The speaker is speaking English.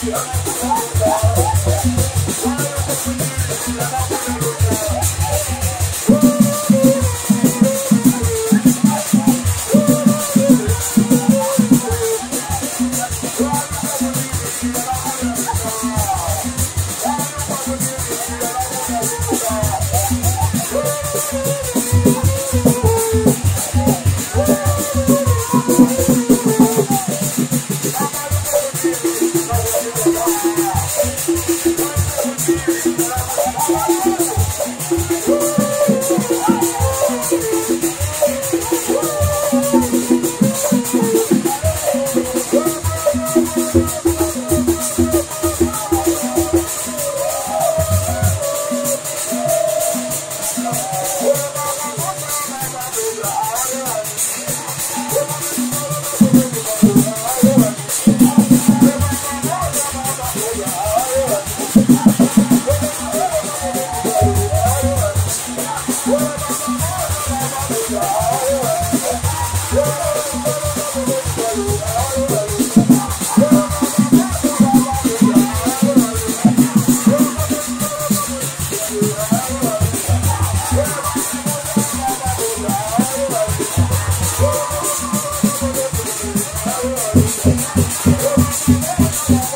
Thank you. What Thank you.